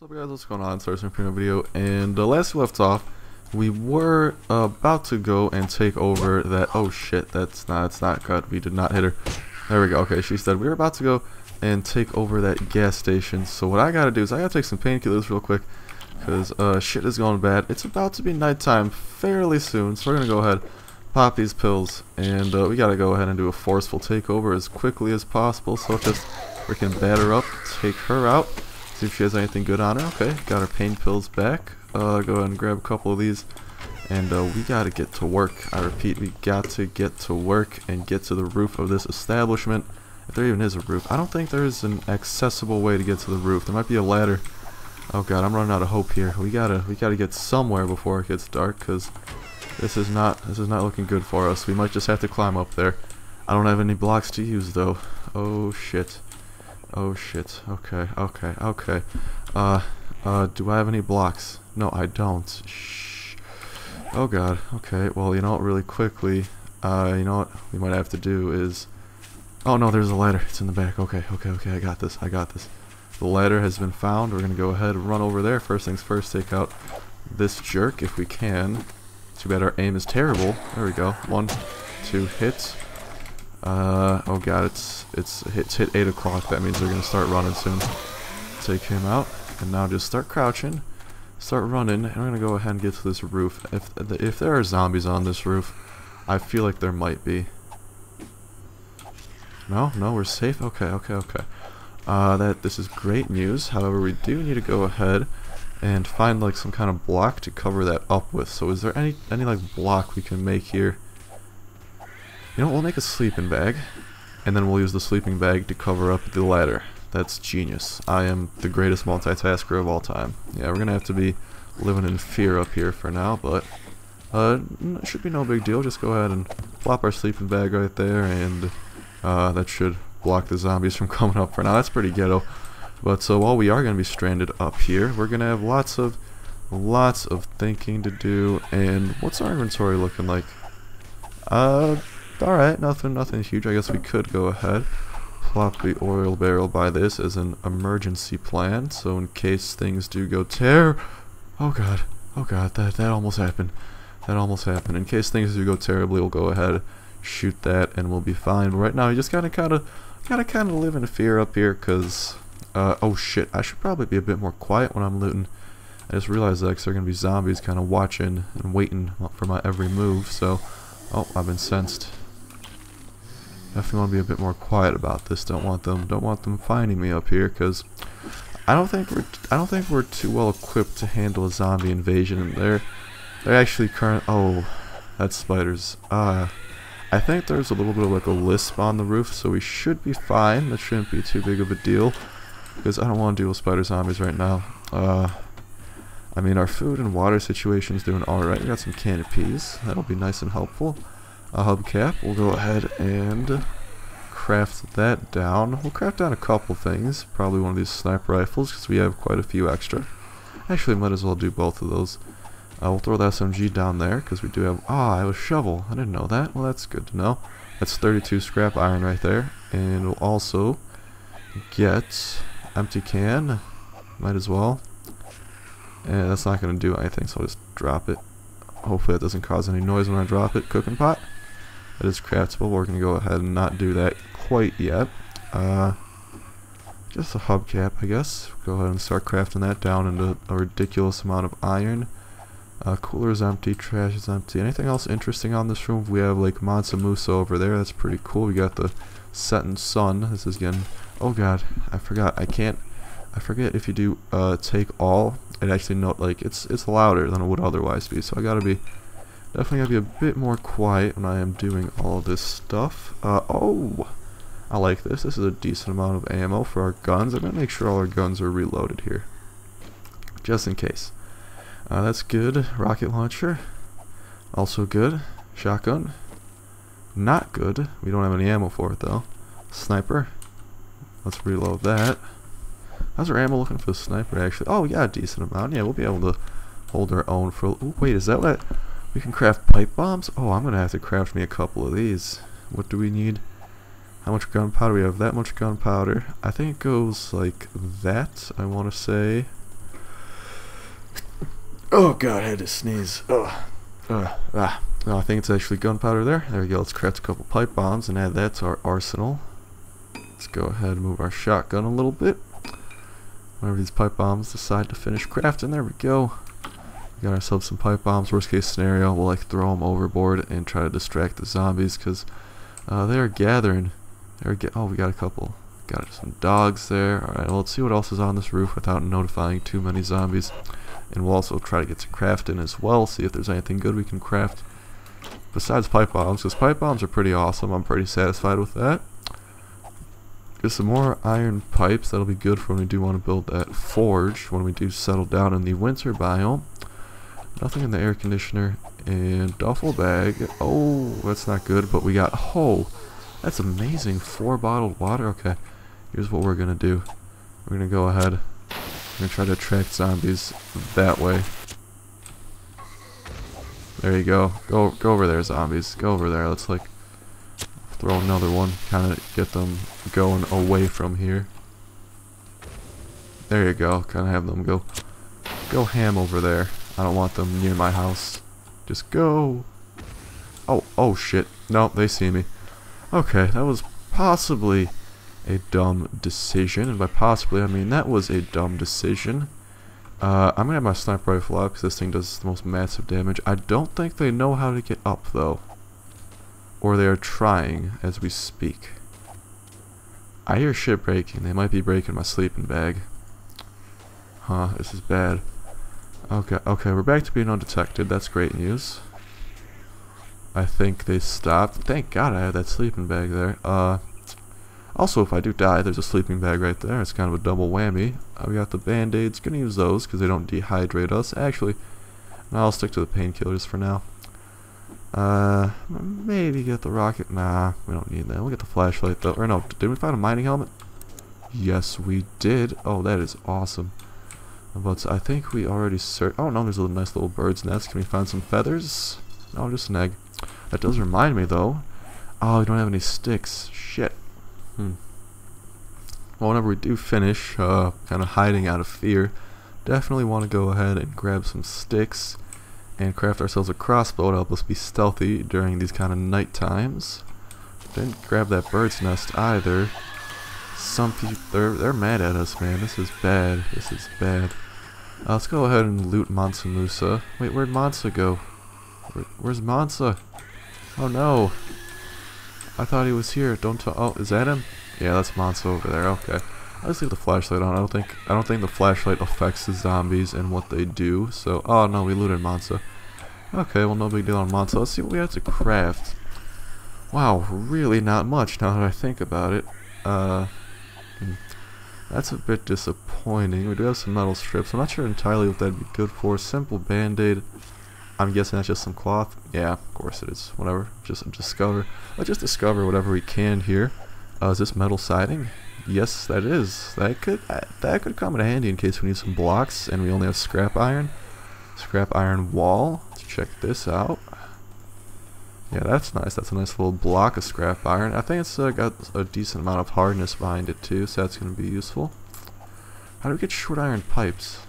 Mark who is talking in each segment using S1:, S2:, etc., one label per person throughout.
S1: What's up guys, what's going on? Sorry for a video, and uh, last we left off, we were about to go and take over that, oh shit, that's not, it's not cut, we did not hit her. There we go, okay, she said we were about to go and take over that gas station, so what I gotta do is I gotta take some painkillers real quick, because uh, shit is going bad. It's about to be nighttime fairly soon, so we're gonna go ahead, pop these pills, and uh, we gotta go ahead and do a forceful takeover as quickly as possible, so just freaking batter up, take her out, See if she has anything good on her. Okay, got her pain pills back. Uh, go ahead and grab a couple of these. And uh, we gotta get to work. I repeat, we got to get to work and get to the roof of this establishment. If there even is a roof. I don't think there's an accessible way to get to the roof. There might be a ladder. Oh god, I'm running out of hope here. We gotta we gotta get somewhere before it gets dark, cause this is not this is not looking good for us. We might just have to climb up there. I don't have any blocks to use though. Oh shit. Oh shit. Okay, okay, okay. Uh, uh, do I have any blocks? No, I don't. Shh. Oh god. Okay, well, you know what, really quickly, uh, you know what we might have to do is... Oh no, there's a ladder. It's in the back. Okay, okay, okay, I got this. I got this. The ladder has been found. We're gonna go ahead and run over there. First things first, take out this jerk if we can. Too bad our aim is terrible. There we go. One, two hits. Uh, oh god, it's it's it's hit 8 o'clock. That means they're to start running soon. Take him out. And now just start crouching. Start running. And going to go ahead and get to this roof. If, if there are zombies on this roof, I feel like there might be. No, no, we're safe? Okay, okay, okay. Uh, that This is great news. However, we do need to go ahead and find like some kind of block to cover that up with. So is there any, any like block we can make here? You know, we'll make a sleeping bag, and then we'll use the sleeping bag to cover up the ladder. That's genius. I am the greatest multitasker of all time. Yeah, we're gonna have to be living in fear up here for now, but uh, it should be no big deal. Just go ahead and plop our sleeping bag right there, and uh, that should block the zombies from coming up for now. That's pretty ghetto. But so while we are gonna be stranded up here, we're gonna have lots of lots of thinking to do. And what's our inventory looking like? Uh, Alright, nothing nothing huge. I guess we could go ahead. Plop the oil barrel by this as an emergency plan, so in case things do go tear Oh god. Oh god, that that almost happened. That almost happened. In case things do go terribly, we'll go ahead, shoot that, and we'll be fine. But right now, you just gotta kinda gotta kinda live in fear up here, cause uh, oh shit, I should probably be a bit more quiet when I'm looting. I just realized that there are gonna be zombies kinda watching and waiting for my every move, so oh, I've been sensed. Definitely want to be a bit more quiet about this. Don't want them. Don't want them finding me up here because I don't think we're. I don't think we're too well equipped to handle a zombie invasion. They're they're actually current. Oh, that's spiders. Uh, I think there's a little bit of like a lisp on the roof, so we should be fine. That shouldn't be too big of a deal because I don't want to deal with spider zombies right now. Uh, I mean, our food and water situation is doing alright. We got some canned peas. That'll be nice and helpful a hubcap. We'll go ahead and craft that down. We'll craft down a couple things. Probably one of these sniper rifles because we have quite a few extra. Actually, might as well do both of those. Uh, we'll throw the SMG down there because we do have... Ah, I have a shovel. I didn't know that. Well, that's good to know. That's 32 scrap iron right there. And we'll also get empty can. Might as well. And that's not going to do anything, so I'll just drop it. Hopefully that doesn't cause any noise when I drop it. Cooking pot. That is craftable. We're going to go ahead and not do that quite yet. Uh, just a hubcap, I guess. Go ahead and start crafting that down into a ridiculous amount of iron. Uh, cooler is empty, trash is empty. Anything else interesting on this room? We have like Mansa Musa over there. That's pretty cool. We got the setting sun. This is getting... Oh god, I forgot. I can't... I forget if you do uh, take all, it actually not like it's it's louder than it would otherwise be. So I gotta be Definitely gotta be a bit more quiet when I am doing all this stuff. Uh, oh! I like this. This is a decent amount of ammo for our guns. I'm gonna make sure all our guns are reloaded here. Just in case. Uh, that's good. Rocket launcher. Also good. Shotgun. Not good. We don't have any ammo for it though. Sniper. Let's reload that. How's our ammo looking for the sniper actually? Oh yeah, decent amount. Yeah, we'll be able to hold our own for... Ooh, wait, is that what... We can craft pipe bombs? Oh, I'm going to have to craft me a couple of these. What do we need? How much gunpowder? We have that much gunpowder. I think it goes like that, I want to say. Oh god, I had to sneeze. Oh, Ugh. Ah. No, I think it's actually gunpowder there. There we go. Let's craft a couple pipe bombs and add that to our arsenal. Let's go ahead and move our shotgun a little bit. Whenever these pipe bombs decide to finish crafting, there we go. We got ourselves some pipe bombs. Worst case scenario, we'll like throw them overboard and try to distract the zombies because uh, they are gathering. They're get oh, we got a couple. Got some dogs there. Alright, well, let's see what else is on this roof without notifying too many zombies. And we'll also try to get some crafting as well, see if there's anything good we can craft. Besides pipe bombs, because pipe bombs are pretty awesome. I'm pretty satisfied with that. Get some more iron pipes. That'll be good for when we do want to build that forge, when we do settle down in the winter biome. Nothing in the air conditioner. And duffel bag. Oh, that's not good, but we got... Oh, that's amazing. Four bottled water. Okay, here's what we're going to do. We're going to go ahead. We're going to try to attract zombies that way. There you go. Go go over there, zombies. Go over there. Let's like throw another one. Kind of get them going away from here. There you go. Kind of have them go go ham over there. I don't want them near my house. Just go. Oh, oh shit. No, they see me. Okay, that was possibly a dumb decision. And by possibly, I mean that was a dumb decision. Uh, I'm going to have my sniper rifle out because this thing does the most massive damage. I don't think they know how to get up, though. Or they are trying as we speak. I hear shit breaking. They might be breaking my sleeping bag. Huh, this is bad. Okay, okay, we're back to being undetected. That's great news. I think they stopped. Thank God I had that sleeping bag there. Uh, also, if I do die, there's a sleeping bag right there. It's kind of a double whammy. Uh, we got the band-aids. Gonna use those because they don't dehydrate us. Actually, I'll stick to the painkillers for now. Uh, maybe get the rocket. Nah, we don't need that. We'll get the flashlight though. Or no, did we find a mining helmet? Yes, we did. Oh, that is awesome. But I think we already searched. Oh no, there's a nice little bird's nest. Can we find some feathers? No, just an egg. That does remind me though. Oh, we don't have any sticks. Shit. Hmm. Well, whenever we do finish, uh, kind of hiding out of fear, definitely want to go ahead and grab some sticks and craft ourselves a crossbow to help us be stealthy during these kind of night times. Didn't grab that bird's nest either. Some people, they're, they're mad at us, man. This is bad. This is bad. Uh, let's go ahead and loot Mansa Musa. Wait, where'd Mansa go? Where, where's Mansa? Oh no. I thought he was here. Don't tell. Oh, is that him? Yeah, that's Mansa over there. Okay. Let's leave the flashlight on. I don't think I don't think the flashlight affects the zombies and what they do. So, oh no, we looted Mansa. Okay, well no big deal on Mansa. Let's see what we have to craft. Wow, really not much now that I think about it. Uh, that's a bit disappointing. We do have some metal strips. I'm not sure entirely what that'd be good for. Simple band-aid. I'm guessing that's just some cloth. Yeah, of course it is. Whatever. Just discover. Let's just discover whatever we can here. Uh, is this metal siding? Yes, that is. That could that could come in handy in case we need some blocks and we only have scrap iron. Scrap iron wall. Let's check this out. Yeah, that's nice. That's a nice little block of scrap iron. I think it's uh, got a decent amount of hardness behind it too, so that's going to be useful. How do we get short iron pipes?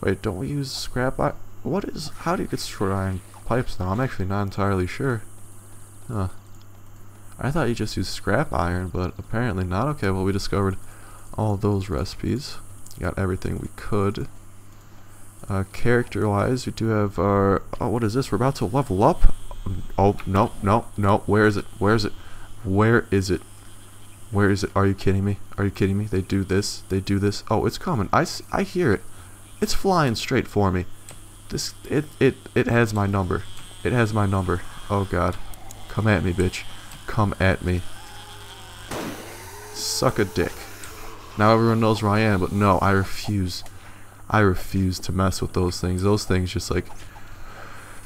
S1: Wait, don't we use scrap iron? What is, how do you get short iron pipes now? I'm actually not entirely sure. Huh. I thought you just used scrap iron, but apparently not. Okay, well we discovered all those recipes. Got everything we could. Uh, Character-wise, we do have our... Oh, what is this? We're about to level up? Oh, no, no, no. Where is it? Where is it? Where is it? Where is it? Are you kidding me? Are you kidding me? They do this. They do this. Oh, it's coming. I, I hear it. It's flying straight for me. This it it it has my number. It has my number. Oh god. Come at me, bitch. Come at me. Suck a dick. Now everyone knows where I am, but no, I refuse. I refuse to mess with those things. Those things just like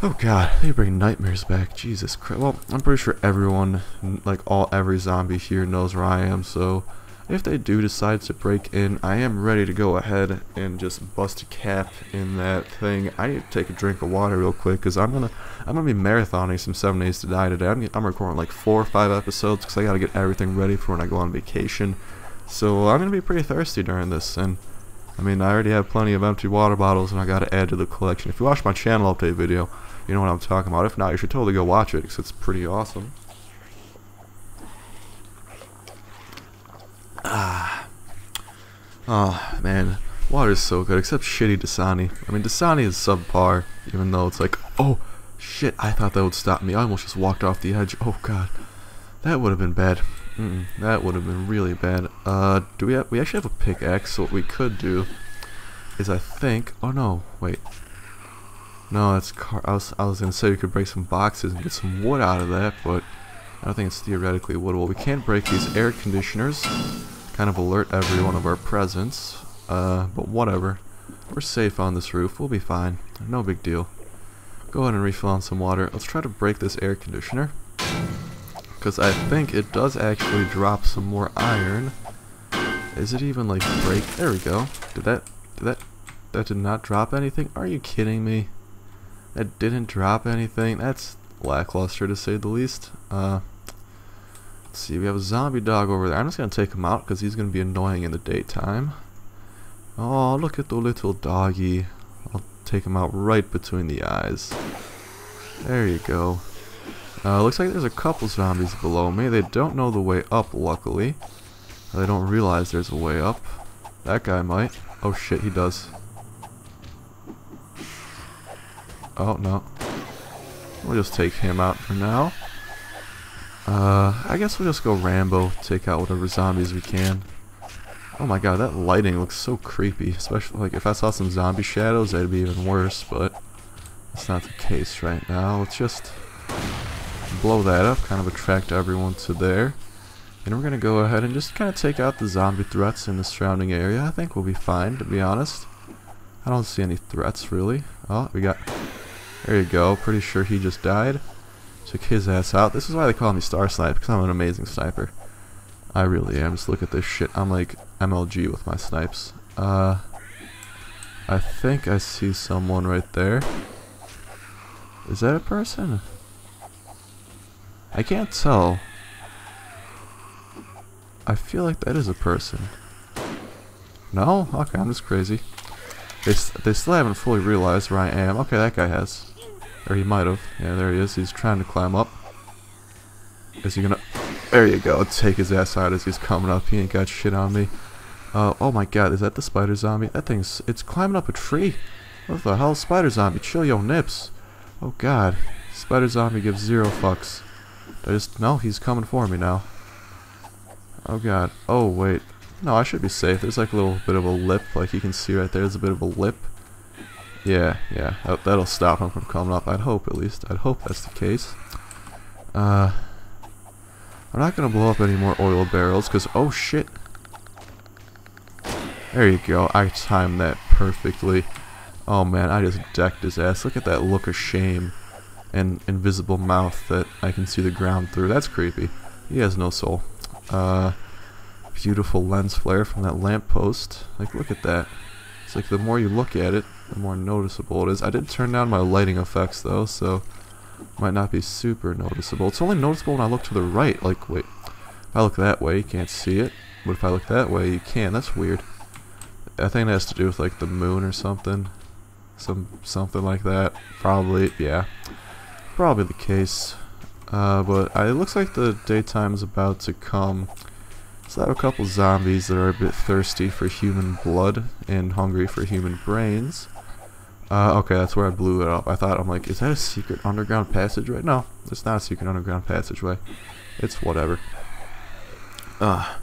S1: Oh god, they bring nightmares back. Jesus Christ. Well, I'm pretty sure everyone, like all every zombie here knows where I am, so if they do decide to break in, I am ready to go ahead and just bust a cap in that thing. I need to take a drink of water real quick because I'm gonna I'm gonna be marathoning some Seven Days to Die today. I'm, I'm recording like four or five episodes because I gotta get everything ready for when I go on vacation. So I'm gonna be pretty thirsty during this, and I mean, I already have plenty of empty water bottles, and I gotta add to the collection. If you watch my channel update video, you know what I'm talking about. If not, you should totally go watch it, because it's pretty awesome. Ah. Oh, man. Water is so good, except shitty Dasani. I mean, Dasani is subpar, even though it's like, oh, shit, I thought that would stop me. I almost just walked off the edge. Oh, God. That would have been bad. Mm that would have been really bad. Uh, do we have, we actually have a pickaxe, so what we could do is I think, oh no, wait. No, that's car, I was, I was gonna say we could break some boxes and get some wood out of that, but I don't think it's theoretically wood. Well, we can't break these air conditioners, kind of alert every one of our presence. Uh, but whatever. We're safe on this roof. We'll be fine. No big deal. Go ahead and refill on some water. Let's try to break this air conditioner. Because I think it does actually drop some more iron. Is it even like break? There we go. Did that, did that, that did not drop anything? Are you kidding me? That didn't drop anything? That's lackluster to say the least. Uh, let's see, we have a zombie dog over there. I'm just going to take him out because he's going to be annoying in the daytime. Oh, look at the little doggy. I'll take him out right between the eyes. There you go. Uh, looks like there's a couple zombies below me. They don't know the way up, luckily. They don't realize there's a way up. That guy might. Oh shit, he does. Oh, no. We'll just take him out for now. Uh, I guess we'll just go Rambo, take out whatever zombies we can. Oh my god, that lighting looks so creepy. Especially, like, if I saw some zombie shadows, that'd be even worse, but that's not the case right now. Let's just blow that up, kind of attract everyone to there. And we're going to go ahead and just kind of take out the zombie threats in the surrounding area. I think we'll be fine, to be honest. I don't see any threats, really. Oh, we got... There you go. Pretty sure he just died. Took his ass out. This is why they call me Starsnipe, because I'm an amazing sniper. I really am. Just look at this shit. I'm like MLG with my snipes. Uh, I think I see someone right there. Is that a person? I can't tell. I feel like that is a person. No? Okay, I'm just crazy. They, they still haven't fully realized where I am. Okay, that guy has. Or he might have. Yeah, there he is. He's trying to climb up. Is he gonna... There you go. Take his ass out as he's coming up. He ain't got shit on me. Uh, oh my god, is that the spider zombie? That thing's... It's climbing up a tree. What the hell? Spider zombie, chill your nips. Oh god. Spider zombie gives zero fucks. I just... No, he's coming for me now. Oh god. Oh, wait. No, I should be safe. There's like a little bit of a lip, like you can see right there. There's a bit of a lip. Yeah, yeah. That, that'll stop him from coming up. I'd hope, at least. I'd hope that's the case. Uh... I'm not going to blow up any more oil barrels because, oh shit. There you go. I timed that perfectly. Oh man, I just decked his ass. Look at that look of shame and invisible mouth that I can see the ground through. That's creepy. He has no soul. Uh, beautiful lens flare from that lamppost. Like, look at that. It's like the more you look at it, the more noticeable it is. I did turn down my lighting effects though, so might not be super noticeable. It's only noticeable when I look to the right. Like, wait, if I look that way, you can't see it. But if I look that way, you can. That's weird. I think it has to do with like the moon or something. Some something like that. Probably, yeah. Probably the case. Uh, but uh, it looks like the daytime's about to come. So I have a couple zombies that are a bit thirsty for human blood and hungry for human brains. Uh, okay, that's where I blew it up. I thought, I'm like, is that a secret underground passageway? No, it's not a secret underground passageway. It's whatever. Uh,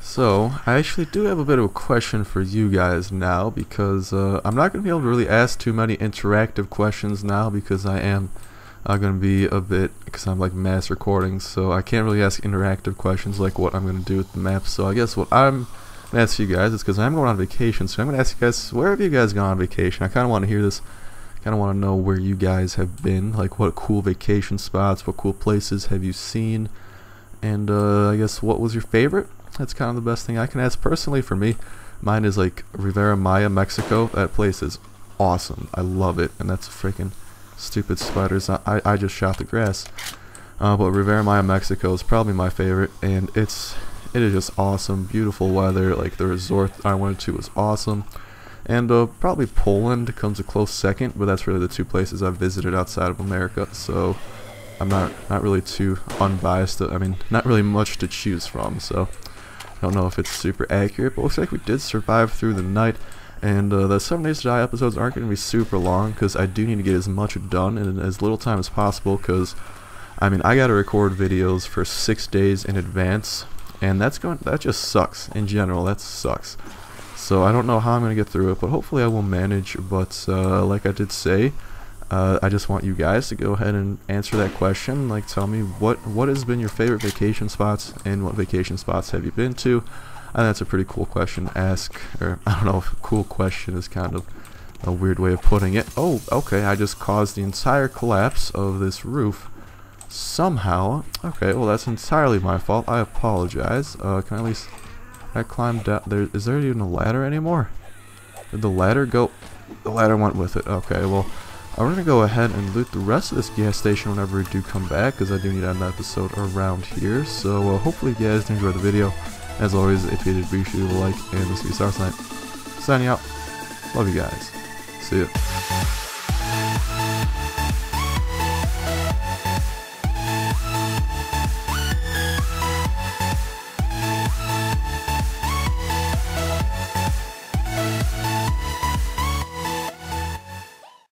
S1: so, I actually do have a bit of a question for you guys now, because uh, I'm not going to be able to really ask too many interactive questions now, because I am uh, going to be a bit, because I'm like mass recording, so I can't really ask interactive questions like what I'm going to do with the map. So I guess what I'm going to ask you guys is because I'm going on vacation, so I'm going to ask you guys, where have you guys gone on vacation? I kind of want to hear this, kind of want to know where you guys have been, like what cool vacation spots, what cool places have you seen, and uh, I guess what was your favorite? That's kind of the best thing I can ask personally for me. Mine is like Riviera Maya, Mexico. That place is awesome. I love it, and that's freaking stupid spiders. I, I just shot the grass. Uh, but Riviera Maya, Mexico is probably my favorite, and it's it is just awesome. Beautiful weather. Like the resort I went to was awesome. And uh, probably Poland comes a close second, but that's really the two places I've visited outside of America. So I'm not not really too unbiased. I mean, not really much to choose from. So I don't know if it's super accurate, but looks like we did survive through the night. And uh, the 7 Days to Die episodes aren't going to be super long because I do need to get as much done in as little time as possible because I mean I got to record videos for six days in advance and that's going that just sucks in general that sucks. So I don't know how I'm going to get through it but hopefully I will manage but uh, like I did say uh, I just want you guys to go ahead and answer that question like tell me what what has been your favorite vacation spots and what vacation spots have you been to and that's a pretty cool question to ask or I don't know if cool question is kind of a weird way of putting it oh okay I just caused the entire collapse of this roof somehow. Okay, well that's entirely my fault. I apologize. Uh, can I at least I climb down? There is there even a ladder anymore? Did the ladder go? The ladder went with it. Okay, well I'm gonna go ahead and loot the rest of this gas station whenever we do come back, because I do need an episode around here. So uh, hopefully you guys enjoyed the video. As always, if you did, be sure to like and this is Star Signing out. Love you guys. See ya.